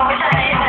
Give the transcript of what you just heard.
我们再来